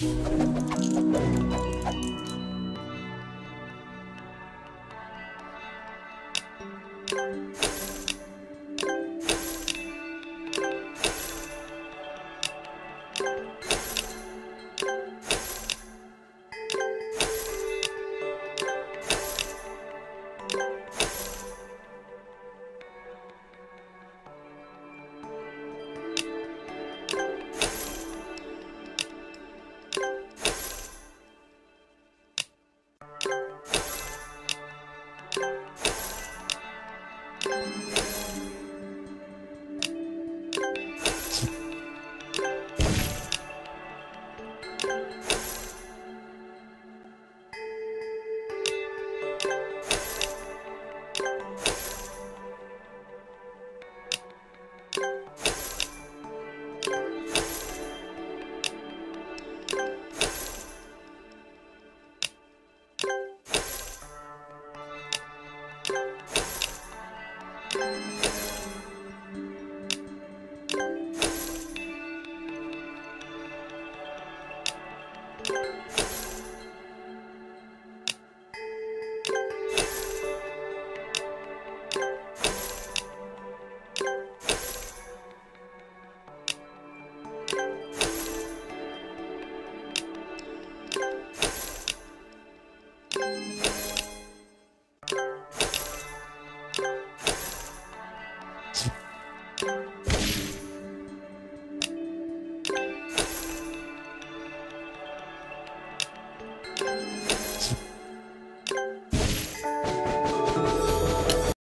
you you Thanks.